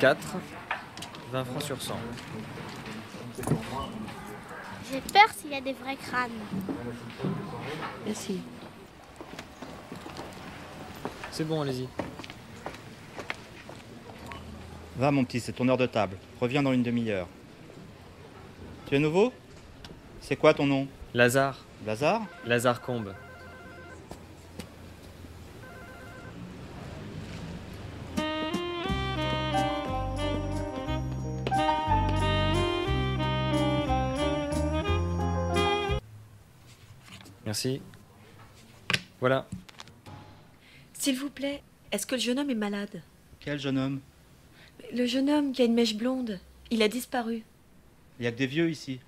4. 20 francs sur 100. J'ai peur s'il y a des vrais crânes. Merci. C'est bon, allez-y. Va mon petit, c'est ton heure de table. Reviens dans une demi-heure. Tu es nouveau? C'est quoi ton nom? Lazare. Lazare? Lazare Combe. Merci. Voilà. S'il vous plaît, est-ce que le jeune homme est malade? Quel jeune homme? Le jeune homme qui a une mèche blonde, il a disparu. Il y a que des vieux ici.